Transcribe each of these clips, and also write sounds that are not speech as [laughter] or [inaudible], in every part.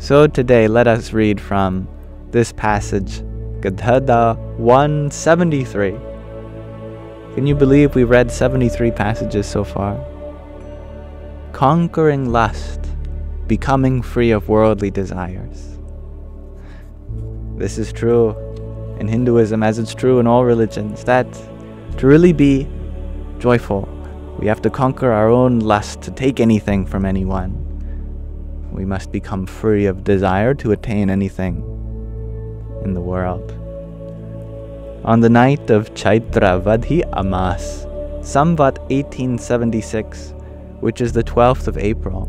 So today, let us read from this passage, Gadhada 173. Can you believe we read 73 passages so far? Conquering lust, becoming free of worldly desires. This is true in Hinduism as it's true in all religions that to really be joyful, we have to conquer our own lust to take anything from anyone. We must become free of desire to attain anything in the world. On the night of Chaitra Vadhi Amas, Samvat 1876, which is the 12th of April,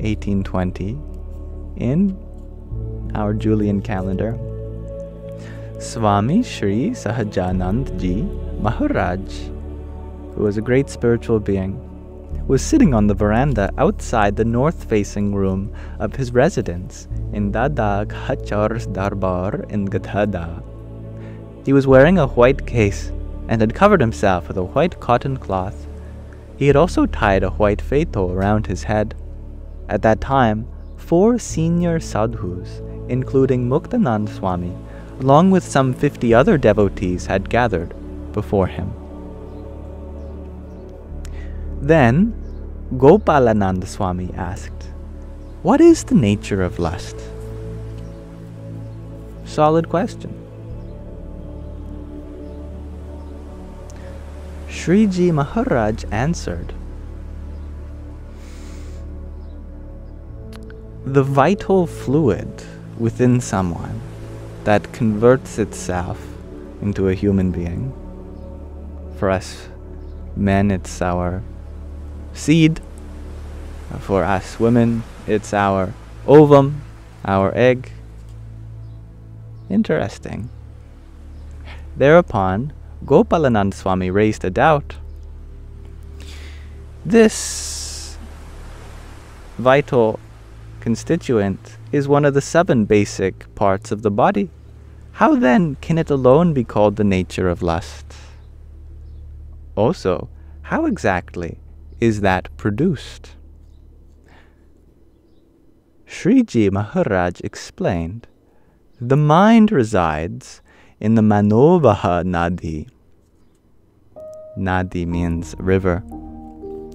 1820, in our Julian calendar, Swami Sri Sahajanand Ji Maharaj who was a great spiritual being, was sitting on the veranda outside the north facing room of his residence in Dada Khachar's Darbar in Gadhada. He was wearing a white khes and had covered himself with a white cotton cloth. He had also tied a white feto around his head. At that time, four senior sadhus, including Muktanand Swami, along with some fifty other devotees, had gathered before him. Then Gopalananda Swami asked, What is the nature of lust? Solid question. Sriji Maharaj answered, The vital fluid within someone that converts itself into a human being. For us men, it's our seed. For us women, it's our ovum, our egg. Interesting. Thereupon, Gopalanand Swami raised a doubt. This vital constituent is one of the seven basic parts of the body. How then can it alone be called the nature of lust? Also, how exactly is that produced? Sriji Maharaj explained the mind resides in the Manovaha Nadi. Nadi means river.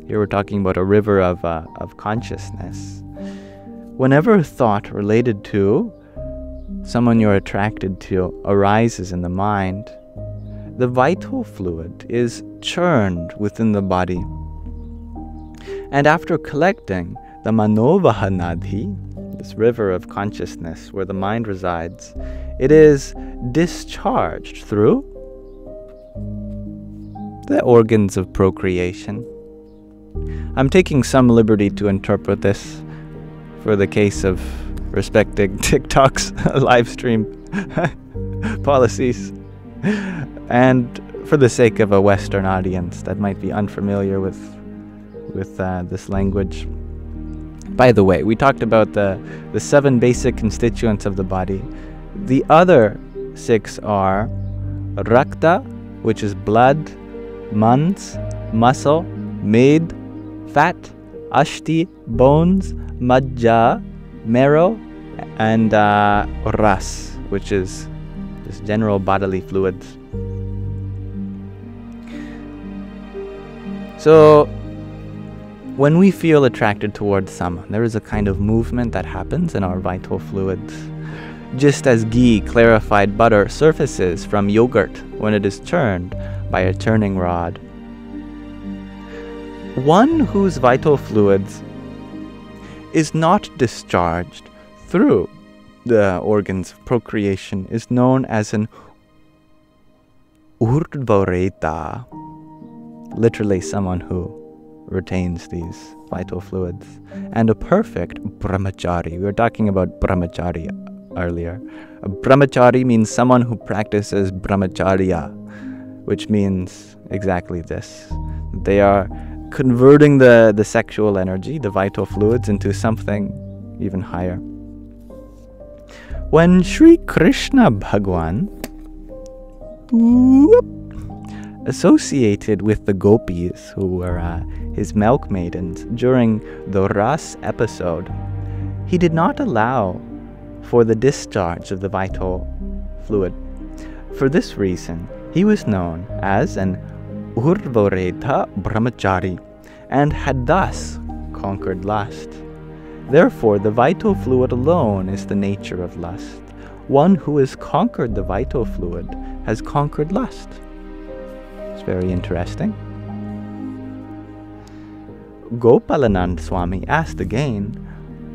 Here we're talking about a river of, uh, of consciousness. Whenever a thought related to someone you're attracted to arises in the mind, the vital fluid is churned within the body and after collecting the Manovaha Nadi, this river of consciousness where the mind resides, it is discharged through the organs of procreation. I'm taking some liberty to interpret this for the case of respecting [laughs] TikTok's [laughs] live stream [laughs] policies and for the sake of a Western audience that might be unfamiliar with with uh, this language. By the way, we talked about the, the seven basic constituents of the body. The other six are rakta, which is blood, mans, muscle, med, fat, asthi, bones, majja, marrow, and uh, ras, which is just general bodily fluids. So when we feel attracted towards someone, there is a kind of movement that happens in our vital fluids. Just as ghee, clarified butter, surfaces from yogurt when it is churned by a churning rod. One whose vital fluids is not discharged through the organs of procreation is known as an urdhvareta, literally someone who retains these vital fluids. And a perfect brahmachari. We were talking about brahmachari earlier. A brahmachari means someone who practices brahmacharya, which means exactly this. They are converting the, the sexual energy, the vital fluids, into something even higher. When Sri Krishna Bhagwan whoop, associated with the gopis, who were uh, his milk maidens, during the Ras episode, he did not allow for the discharge of the vital fluid. For this reason, he was known as an Urdhvareta Brahmachari and had thus conquered lust. Therefore, the vital fluid alone is the nature of lust. One who has conquered the vital fluid has conquered lust. It's very interesting. Gopalanand Swami asked again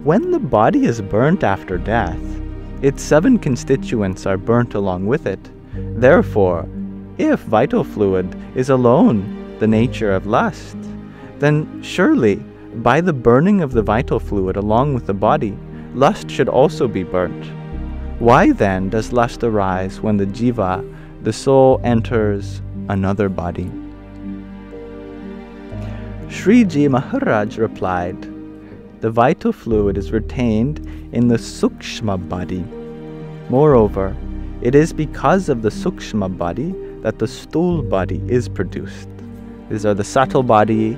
When the body is burnt after death, its seven constituents are burnt along with it. Therefore, if vital fluid is alone the nature of lust, then surely by the burning of the vital fluid along with the body, lust should also be burnt. Why then does lust arise when the jiva, the soul, enters another body? Sriji Maharaj replied, The vital fluid is retained in the sukshma body. Moreover, it is because of the sukshma body that the sthul body is produced. These are the subtle body,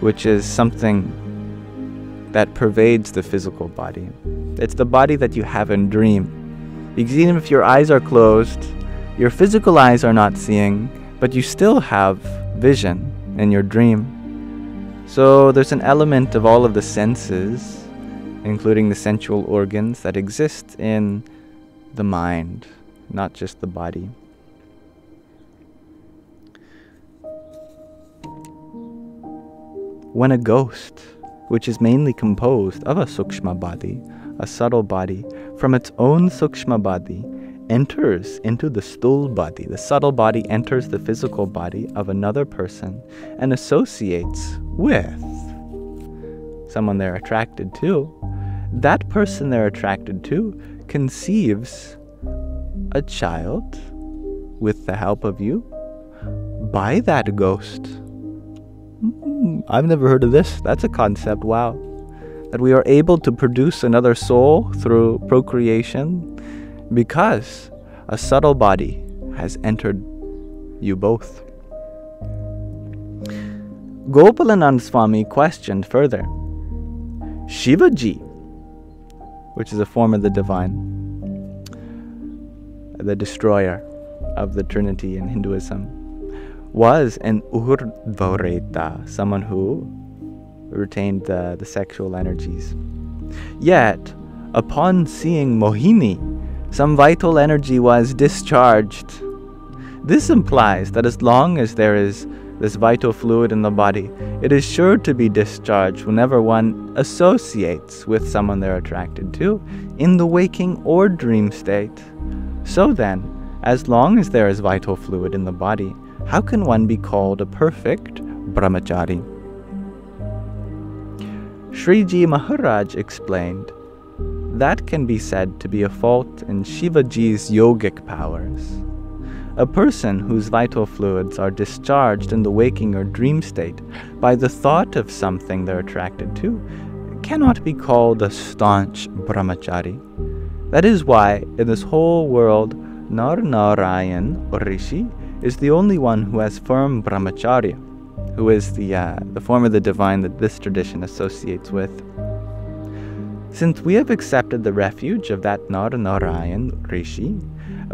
which is something that pervades the physical body. It's the body that you have in dream. Because even if your eyes are closed, your physical eyes are not seeing, but you still have vision in your dream. So there's an element of all of the senses, including the sensual organs, that exist in the mind, not just the body. When a ghost, which is mainly composed of a sukshma body, a subtle body, from its own sukshma body, enters into the sthul body, the subtle body enters the physical body of another person and associates with someone they're attracted to, that person they're attracted to conceives a child with the help of you by that ghost. Mm, I've never heard of this. That's a concept. Wow. That we are able to produce another soul through procreation because a subtle body has entered you both. Gopalanand Swami questioned further Shivaji, which is a form of the divine, the destroyer of the Trinity in Hinduism, was an Urdhvareta, someone who retained the, the sexual energies. Yet, upon seeing Mohini, some vital energy was discharged. This implies that as long as there is this vital fluid in the body, it is sure to be discharged whenever one associates with someone they're attracted to, in the waking or dream state. So then, as long as there is vital fluid in the body, how can one be called a perfect brahmachari? Sriji Maharaj explained that can be said to be a fault in Shivaji's yogic powers. A person whose vital fluids are discharged in the waking or dream state by the thought of something they're attracted to cannot be called a staunch brahmachari. That is why, in this whole world, Nar Narayan or Rishi is the only one who has firm brahmacharya, who is the, uh, the form of the divine that this tradition associates with. Since we have accepted the refuge of that Nar Narayan Rishi,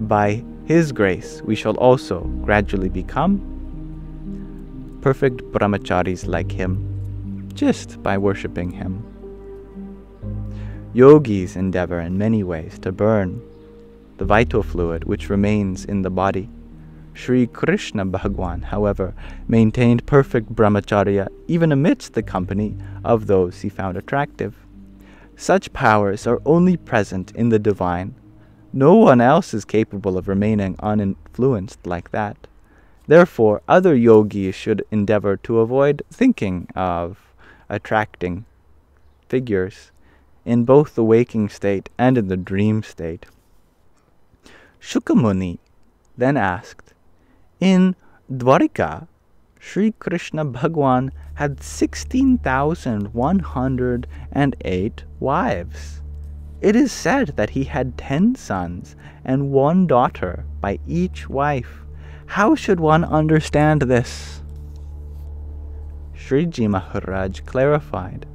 by his grace, we shall also gradually become perfect brahmacharis like him, just by worshipping him. Yogis endeavor in many ways to burn the vital fluid which remains in the body. Sri Krishna Bhagwan, however, maintained perfect brahmacharya even amidst the company of those he found attractive. Such powers are only present in the divine no one else is capable of remaining uninfluenced like that. Therefore, other yogis should endeavor to avoid thinking of attracting figures in both the waking state and in the dream state. Shukamuni then asked, In Dwarika, Sri Krishna Bhagwan had 16,108 wives. It is said that he had ten sons and one daughter by each wife. How should one understand this? Sriji Maharaj clarified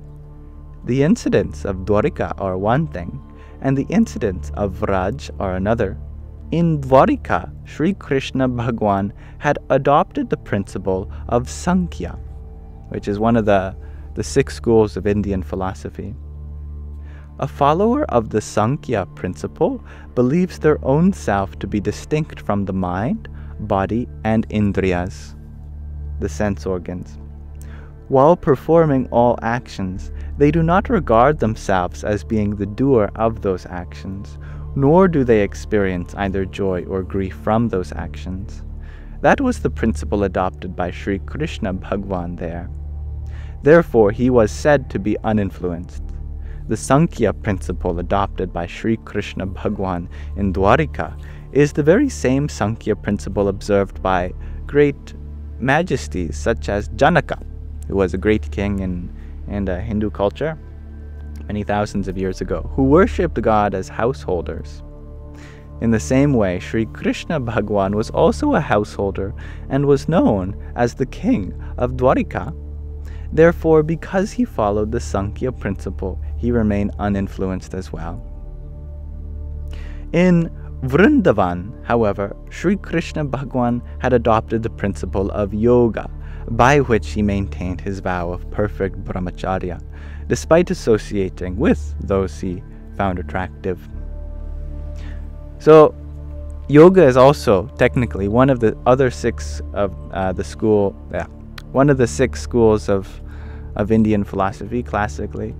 The incidents of Dwarika are one thing, and the incidents of Vraj are another. In Dwarika, Sri Krishna Bhagwan had adopted the principle of Sankhya, which is one of the, the six schools of Indian philosophy. A follower of the Sankhya principle believes their own self to be distinct from the mind, body, and indriyas, the sense organs. While performing all actions, they do not regard themselves as being the doer of those actions, nor do they experience either joy or grief from those actions. That was the principle adopted by Sri Krishna Bhagwan there. Therefore, he was said to be uninfluenced. The Sankhya principle adopted by Sri Krishna Bhagwan in Dwarika is the very same Sankhya principle observed by great majesties such as Janaka, who was a great king in, in the Hindu culture many thousands of years ago, who worshipped God as householders. In the same way, Sri Krishna Bhagwan was also a householder and was known as the king of Dwarika. Therefore, because he followed the Sankhya principle, he remained uninfluenced as well. In Vrindavan, however, Sri Krishna Bhagwan had adopted the principle of yoga, by which he maintained his vow of perfect brahmacharya, despite associating with those he found attractive. So, yoga is also technically one of the other six of uh, the school, yeah, one of the six schools of, of Indian philosophy classically.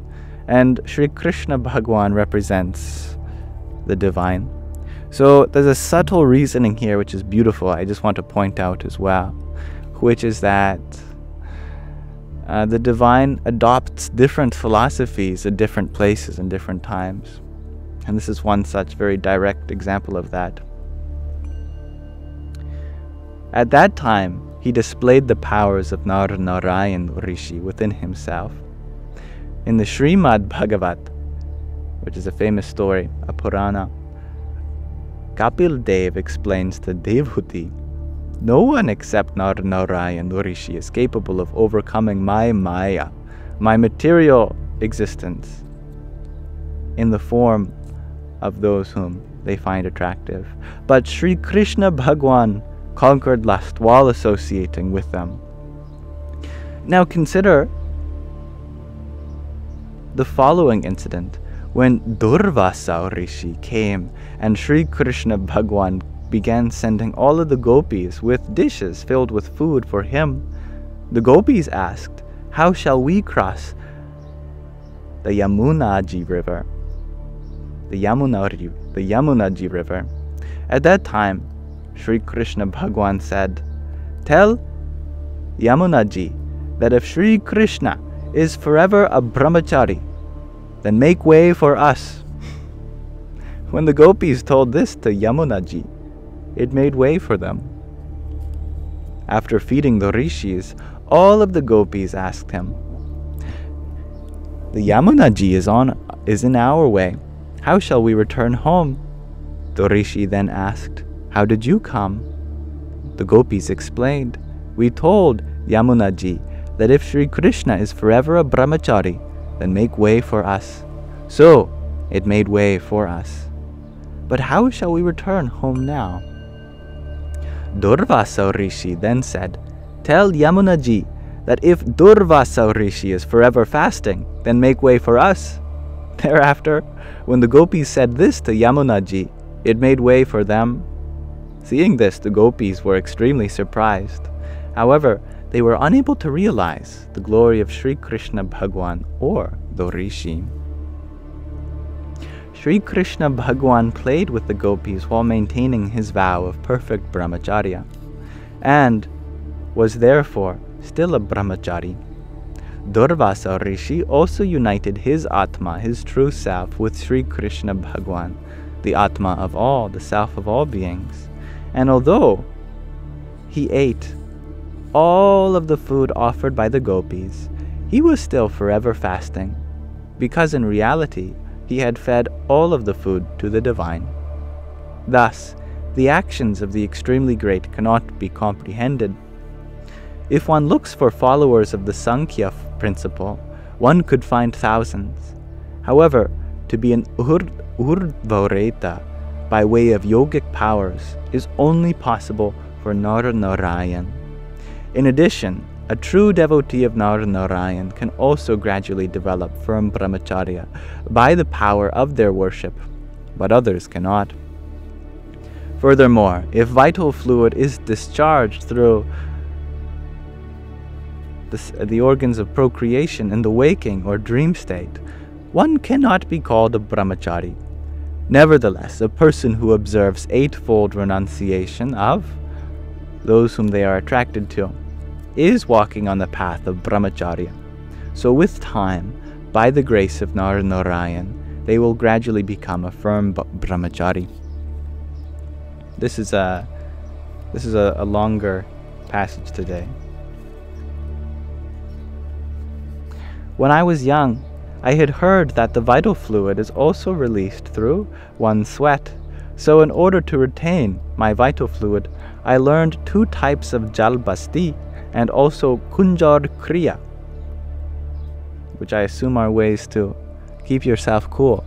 And Sri Krishna Bhagwan represents the divine. So there's a subtle reasoning here which is beautiful, I just want to point out as well, which is that uh, the divine adopts different philosophies at different places and different times. And this is one such very direct example of that. At that time, he displayed the powers of Nar Narayan Rishi within himself. In the Srimad Bhagavat, which is a famous story, a Purana, Kapil Dev explains to Devhuti No one except Nar Narayan Rishi is capable of overcoming my Maya, my material existence, in the form of those whom they find attractive. But Sri Krishna Bhagwan conquered lust while associating with them. Now consider the following incident when Durvasa Rishi came and Sri Krishna Bhagwan began sending all of the gopis with dishes filled with food for him. The gopis asked, How shall we cross the Yamunaji River? The Yamuna, the Yamunaji River. At that time, Sri Krishna Bhagwan said, Tell Yamunaji that if Sri Krishna is forever a brahmachari, then make way for us. [laughs] when the gopis told this to Yamunaji, it made way for them. After feeding the rishis, all of the gopis asked him, The Yamunaji is on is in our way. How shall we return home? The rishi then asked, How did you come? The gopis explained, We told Yamunaji that if Sri Krishna is forever a brahmachari, then make way for us. So it made way for us. But how shall we return home now? Durvasa Rishi then said, Tell Yamunaji that if Durvasa Rishi is forever fasting, then make way for us. [laughs] Thereafter, when the gopis said this to Yamunaji, it made way for them. Seeing this, the gopis were extremely surprised. However, they were unable to realize the glory of Sri Krishna Bhagwan or the Rishi. Sri Krishna Bhagwan played with the gopis while maintaining his vow of perfect brahmacharya, and was therefore still a brahmachari. Durvasa Rishi also united his Atma, his true self, with Sri Krishna Bhagwan, the Atma of all, the self of all beings. And although he ate all of the food offered by the gopis, he was still forever fasting, because in reality he had fed all of the food to the divine. Thus, the actions of the extremely great cannot be comprehended. If one looks for followers of the Sankhya principle, one could find thousands. However, to be an Ur- Urdhvareta by way of yogic powers is only possible for Nar Narayan. In addition, a true devotee of Nar Narayan can also gradually develop firm brahmacharya by the power of their worship, but others cannot. Furthermore, if vital fluid is discharged through the, the organs of procreation in the waking or dream state, one cannot be called a brahmachari. Nevertheless, a person who observes eightfold renunciation of those whom they are attracted to is walking on the path of brahmacharya. So, with time, by the grace of Nar Narayan, they will gradually become a firm brahmachari. This is a this is a, a longer passage today. When I was young, I had heard that the vital fluid is also released through one's sweat. So, in order to retain my vital fluid, I learned two types of jalbasti and also kunjar kriya, which I assume are ways to keep yourself cool.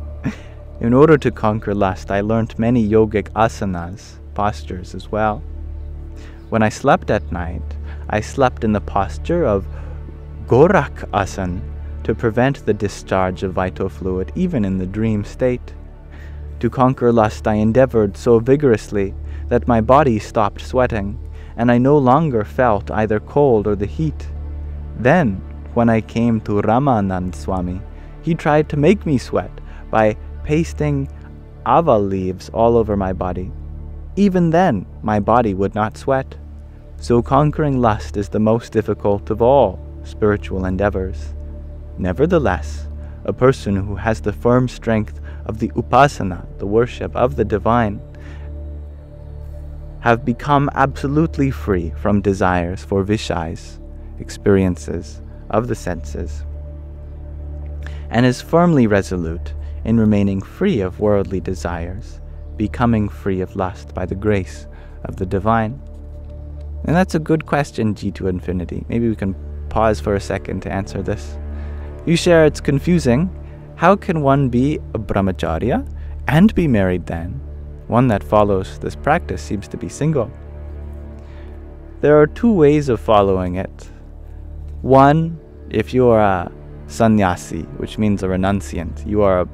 [laughs] in order to conquer lust, I learned many yogic asanas, postures as well. When I slept at night, I slept in the posture of Gorak Asan to prevent the discharge of vital fluid even in the dream state. To conquer lust, I endeavored so vigorously that my body stopped sweating, and I no longer felt either cold or the heat. Then, when I came to Ramanand Swami, he tried to make me sweat by pasting ava leaves all over my body. Even then, my body would not sweat. So conquering lust is the most difficult of all spiritual endeavors. Nevertheless, a person who has the firm strength of the upasana, the worship of the divine, have become absolutely free from desires for vishais, experiences of the senses, and is firmly resolute in remaining free of worldly desires, becoming free of lust by the grace of the divine. And that's a good question, G to infinity. Maybe we can pause for a second to answer this. You share it's confusing. How can one be a brahmacharya and be married then? One that follows this practice seems to be single. There are two ways of following it. One, if you are a sannyasi, which means a renunciant, you are a,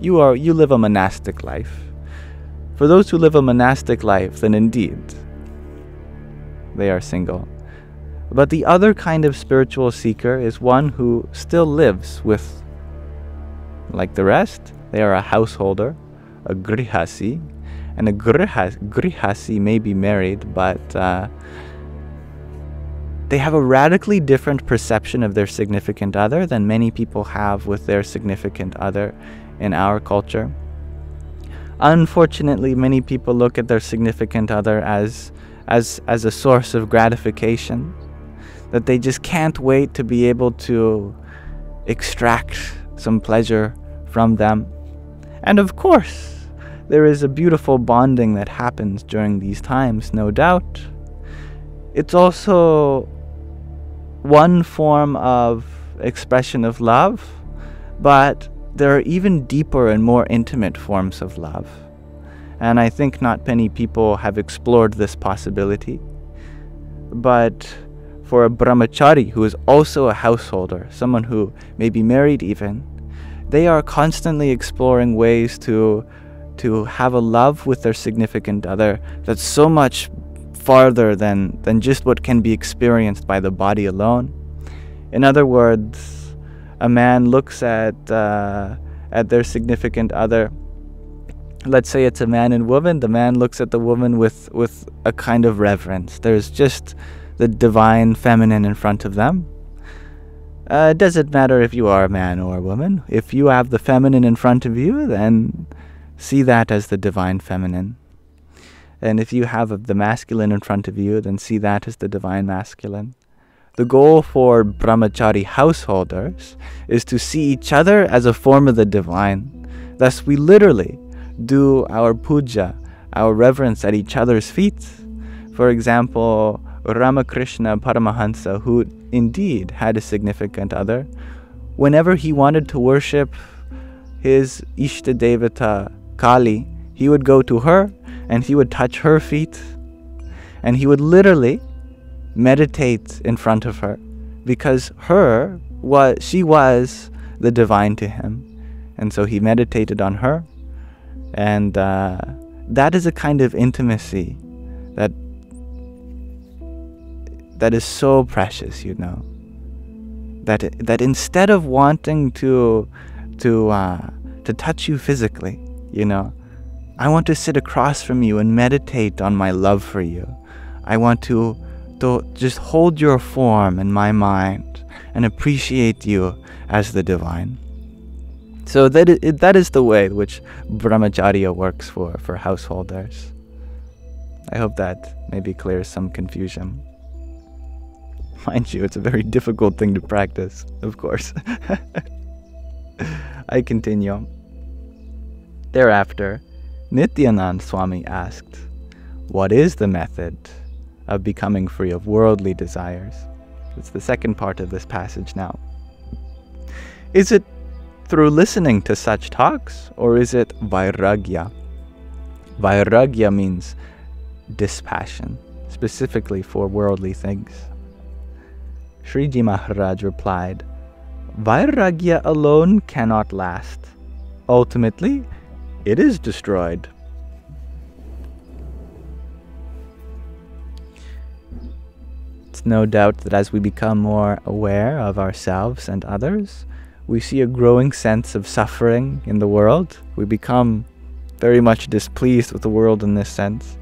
you are you live a monastic life. For those who live a monastic life, then indeed they are single. But the other kind of spiritual seeker is one who still lives with, like the rest, they are a householder, a grihasi, and a grihasi may be married, but uh, they have a radically different perception of their significant other than many people have with their significant other in our culture. Unfortunately, many people look at their significant other as as as a source of gratification that they just can't wait to be able to extract some pleasure from them. And of course, there is a beautiful bonding that happens during these times, no doubt. It's also one form of expression of love, but there are even deeper and more intimate forms of love. And I think not many people have explored this possibility. But for a brahmachari who is also a householder, someone who may be married even, they are constantly exploring ways to to have a love with their significant other that's so much farther than than just what can be experienced by the body alone. In other words, a man looks at uh, at their significant other. Let's say it's a man and woman. The man looks at the woman with with a kind of reverence. There's just the divine feminine in front of them. Uh, it doesn't matter if you are a man or a woman. If you have the feminine in front of you, then see that as the divine feminine. And if you have the masculine in front of you, then see that as the divine masculine. The goal for brahmachari householders is to see each other as a form of the divine. Thus, we literally do our puja, our reverence at each other's feet. For example, Ramakrishna Paramahansa, who indeed had a significant other, whenever he wanted to worship his Ishta Devata Kali, he would go to her and he would touch her feet. And he would literally meditate in front of her because her was she was the divine to him. And so he meditated on her. And uh, that is a kind of intimacy that that is so precious you know. That that instead of wanting to to uh, to touch you physically you know I want to sit across from you and meditate on my love for you. I want to, to just hold your form in my mind and appreciate you as the divine. So that is, that is the way which brahmacharya works for, for householders. I hope that maybe clears some confusion. [laughs] Mind you, it's a very difficult thing to practice, of course. [laughs] I continue. Thereafter, Nityanand Swami asked, What is the method of becoming free of worldly desires? It's the second part of this passage now. Is it through listening to such talks, or is it vairagya? Vairagya means dispassion, specifically for worldly things. Sriji Maharaj replied, Vairagya alone cannot last. Ultimately, it is destroyed. It's no doubt that as we become more aware of ourselves and others, we see a growing sense of suffering in the world. We become very much displeased with the world in this sense.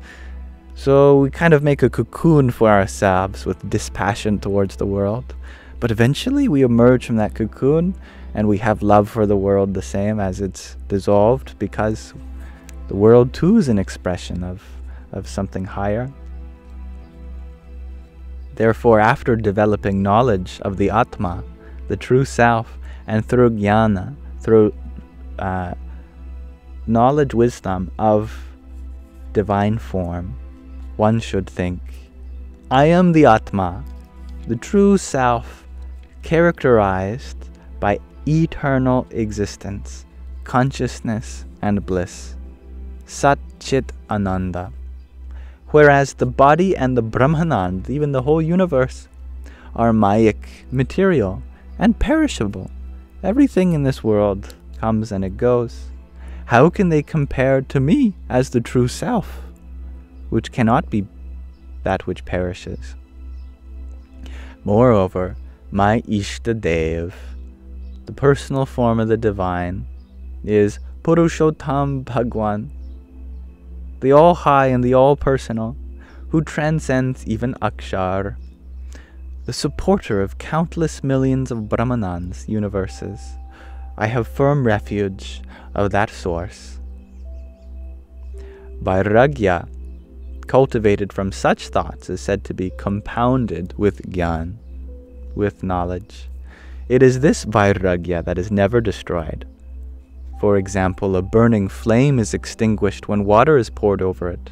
So we kind of make a cocoon for ourselves with dispassion towards the world. But eventually we emerge from that cocoon and we have love for the world the same as it's dissolved because the world too is an expression of, of something higher. Therefore, after developing knowledge of the Atma, the true self, and through jnana, through uh, knowledge, wisdom of divine form, one should think, I am the Atma, the true self, characterized by eternal existence, consciousness, and bliss. Sat Chit Ananda. Whereas the body and the Brahmand, even the whole universe, are mayic, material, and perishable. Everything in this world comes and it goes. How can they compare to me as the true self, which cannot be that which perishes? Moreover, my Ishta Dev, the personal form of the divine, is Purushottam Bhagwan, the all high and the all personal, who transcends even Akshar, the supporter of countless millions of Brahmands, universes. I have firm refuge of that source. Vairagya, cultivated from such thoughts, is said to be compounded with gyan, with knowledge. It is this vairagya that is never destroyed. For example, a burning flame is extinguished when water is poured over it.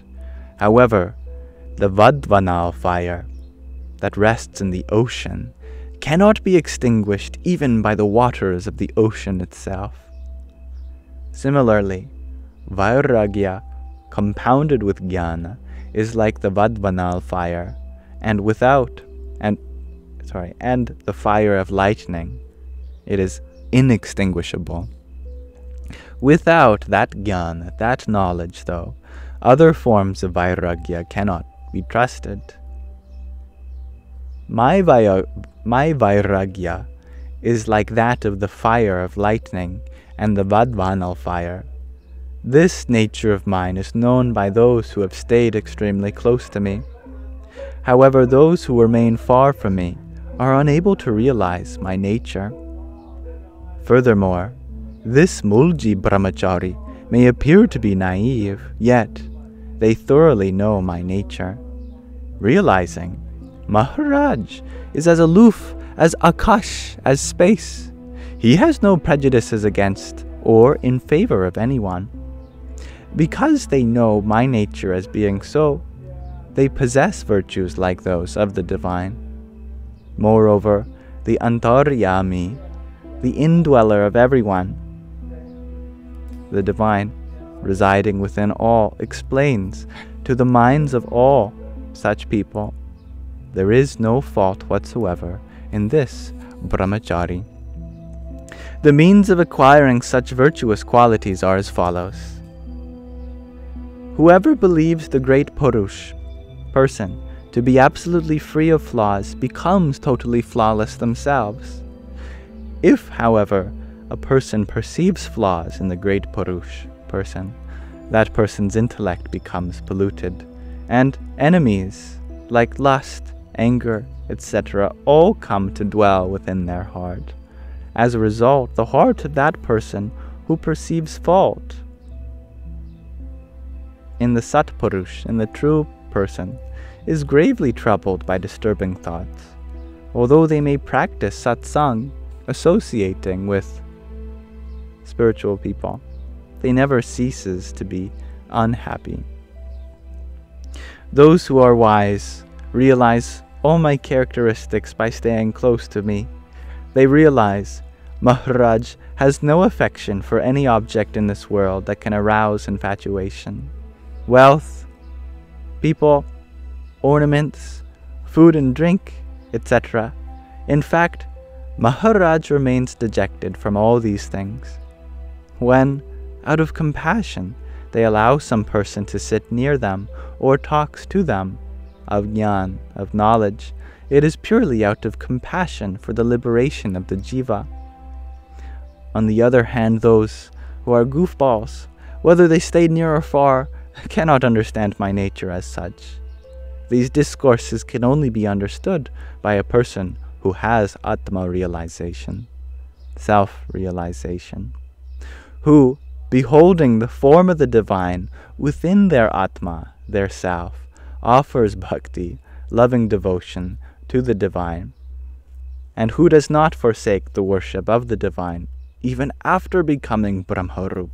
However, the Vadvanal fire that rests in the ocean cannot be extinguished even by the waters of the ocean itself. Similarly, Vairagya, compounded with jnana, is like the Vadvanal fire, and without, and sorry, and the fire of lightning. It is inextinguishable. Without that gyan, that knowledge, though, other forms of vairagya cannot be trusted. My, vai- my vairagya is like that of the fire of lightning and the Vadvanal fire. This nature of mine is known by those who have stayed extremely close to me. However, those who remain far from me are unable to realize my nature. Furthermore, this Mulji Brahmachari may appear to be naive, yet they thoroughly know my nature. Realizing Maharaj is as aloof as Akash, as space. He has no prejudices against or in favor of anyone. Because they know my nature as being so, they possess virtues like those of the divine. Moreover, the Antaryami, the indweller of everyone, the divine, residing within all, explains to the minds of all such people there is no fault whatsoever in this brahmachari. The means of acquiring such virtuous qualities are as follows. Whoever believes the great Purush, person, to be absolutely free of flaws becomes totally flawless themselves. If, however, a person perceives flaws in the great Purush, person, that person's intellect becomes polluted, and enemies, like lust, anger, etc., all come to dwell within their heart. As a result, the heart of that person who perceives fault in the Satpurush, in the true person, is gravely troubled by disturbing thoughts. Although they may practice satsang, associating with spiritual people, they never ceases to be unhappy. Those who are wise realize all my characteristics by staying close to me. They realize Maharaj has no affection for any object in this world that can arouse infatuation. Wealth, people, ornaments, food and drink, etc. In fact, Maharaj remains dejected from all these things. When, out of compassion, they allow some person to sit near them or talks to them, of jnana, of knowledge, it is purely out of compassion for the liberation of the jiva. On the other hand, those who are goofballs, whether they stay near or far, cannot understand my nature as such. These discourses can only be understood by a person who has Atma realization, self realization, who, beholding the form of the divine within their Atma, their self, offers bhakti, loving devotion, to the divine, and who does not forsake the worship of the divine even after becoming Brahmarup.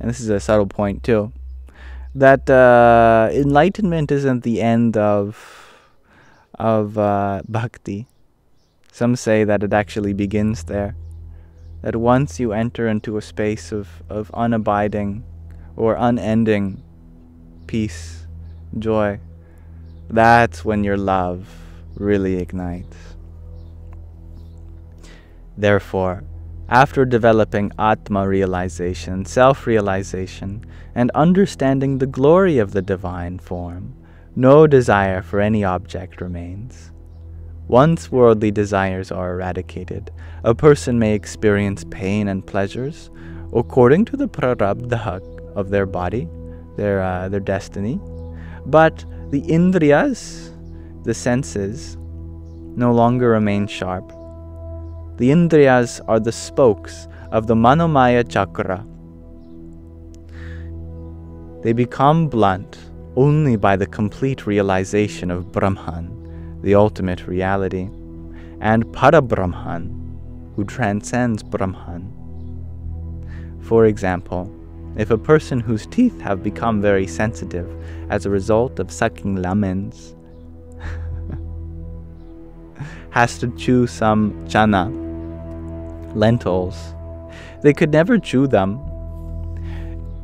And this is a subtle point too. That uh, enlightenment isn't the end of of uh, bhakti. Some say that it actually begins there. That once you enter into a space of, of unabiding or unending peace, joy, that's when your love really ignites. Therefore, after developing Atma realization, self realization, and understanding the glory of the divine form, no desire for any object remains. Once worldly desires are eradicated, a person may experience pain and pleasures according to the prarabdha of their body, their, uh, their destiny, but the indriyas, the senses, no longer remain sharp. The indriyas are the spokes of the manomaya chakra. They become blunt only by the complete realization of Brahman, the ultimate reality, and Parabrahman, who transcends Brahman. For example, if a person whose teeth have become very sensitive as a result of sucking lemons [laughs] has to chew some chana, lentils, they could never chew them.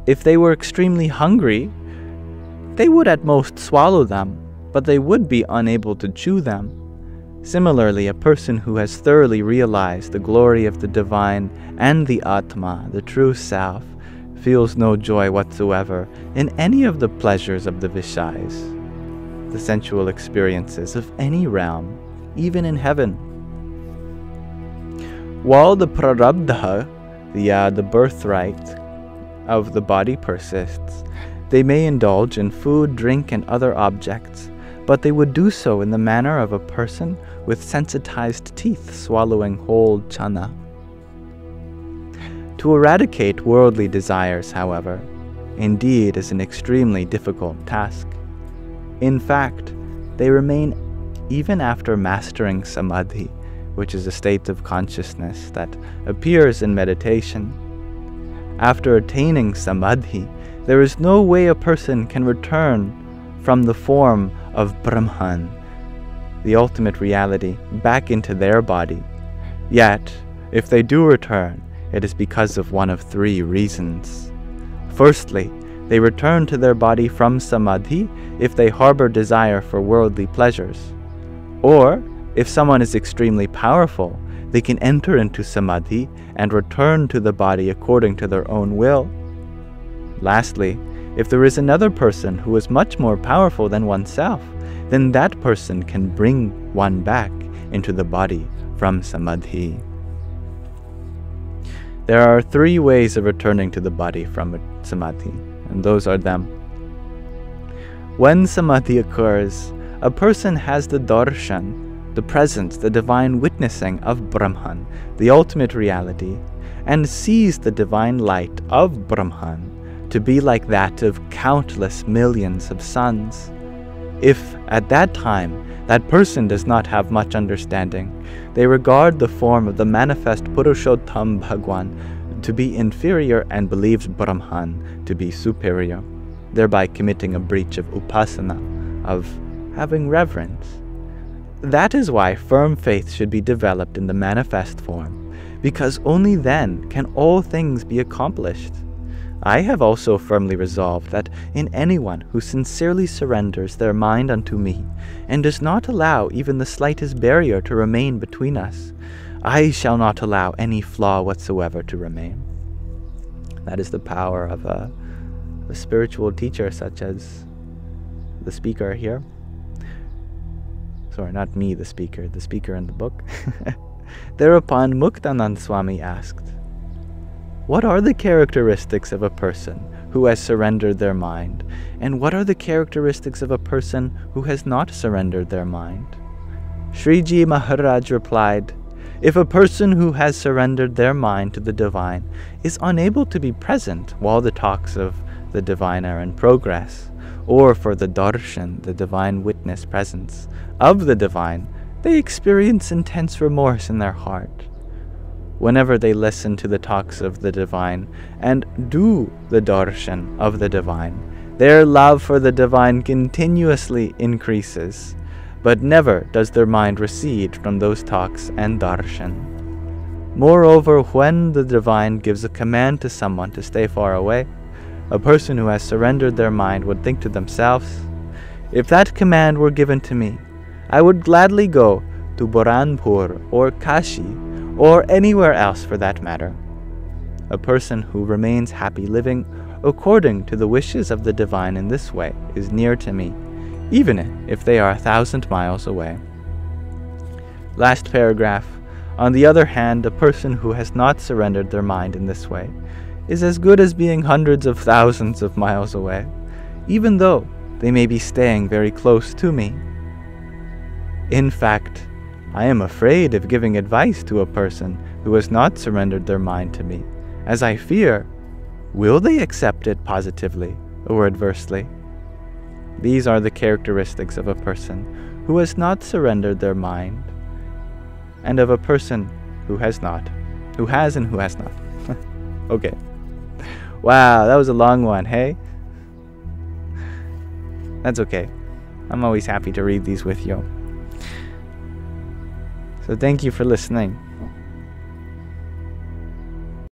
If they were extremely hungry, they would at most swallow them, but they would be unable to chew them. Similarly, a person who has thoroughly realized the glory of the divine and the Atma, the true self, feels no joy whatsoever in any of the pleasures of the Vishais, the sensual experiences of any realm, even in heaven. While the prarabdha, the, uh, the birthright of the body persists, they may indulge in food, drink, and other objects, but they would do so in the manner of a person with sensitized teeth swallowing whole chana. To eradicate worldly desires, however, indeed is an extremely difficult task. In fact, they remain even after mastering samadhi, which is a state of consciousness that appears in meditation. After attaining samadhi, there is no way a person can return from the form of Brahman the ultimate reality, back into their body. Yet, if they do return, it is because of one of three reasons. Firstly, they return to their body from samadhi if they harbor desire for worldly pleasures. Or, if someone is extremely powerful, they can enter into samadhi and return to the body according to their own will. Lastly, if there is another person who is much more powerful than oneself, then that person can bring one back into the body from samadhi. There are three ways of returning to the body from samadhi, and those are them. When samadhi occurs, a person has the darshan, the presence, the divine witnessing of Brahman, the ultimate reality, and sees the divine light of Brahman to be like that of countless millions of suns. If, at that time, that person does not have much understanding, they regard the form of the manifest Purushottam Bhagwan to be inferior and believes Brahman to be superior, thereby committing a breach of upasana, of having reverence. That is why firm faith should be developed in the manifest form, because only then can all things be accomplished. I have also firmly resolved that in anyone who sincerely surrenders their mind unto me, and does not allow even the slightest barrier to remain between us, I shall not allow any flaw whatsoever to remain. That is the power of a, a spiritual teacher such as the speaker here. Sorry, not me, the speaker, the speaker in the book. [laughs] Thereupon Muktanand Swami asked, What are the characteristics of a person who has surrendered their mind, and what are the characteristics of a person who has not surrendered their mind? Sriji Maharaj replied, If a person who has surrendered their mind to the divine is unable to be present while the talks of the divine are in progress, or for the darshan, the divine witness presence, of the divine, they experience intense remorse in their heart. Whenever they listen to the talks of the divine and do the darshan of the divine, their love for the divine continuously increases, but never does their mind recede from those talks and darshan. Moreover, when the divine gives a command to someone to stay far away, a person who has surrendered their mind would think to themselves, If that command were given to me, I would gladly go to Burhanpur or Kashi or anywhere else for that matter. A person who remains happy living according to the wishes of the divine in this way is near to me, even if they are a thousand miles away. Last paragraph. On the other hand, a person who has not surrendered their mind in this way is as good as being hundreds of thousands of miles away, even though they may be staying very close to me. In fact, I am afraid of giving advice to a person who has not surrendered their mind to me, as I fear, will they accept it positively or adversely? These are the characteristics of a person who has not surrendered their mind, and of a person who has not, who has and who has not. [laughs] okay. Wow, that was a long one, hey? That's okay. I'm always happy to read these with you. So thank you for listening.